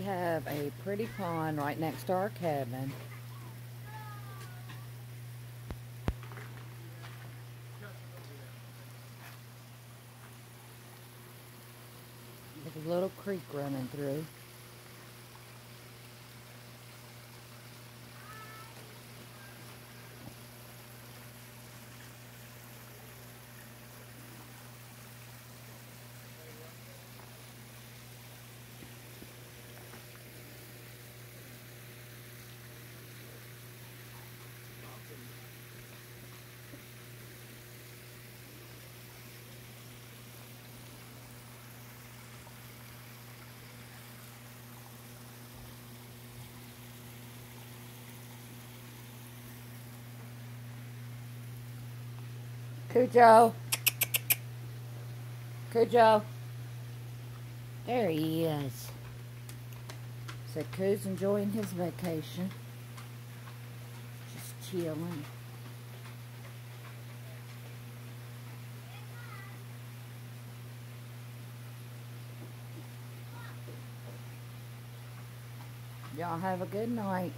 have a pretty pond right next to our cabin. With a little creek running through. Cujo. Cujo. There he is. So Coo's enjoying his vacation. Just chilling. Y'all have a good night.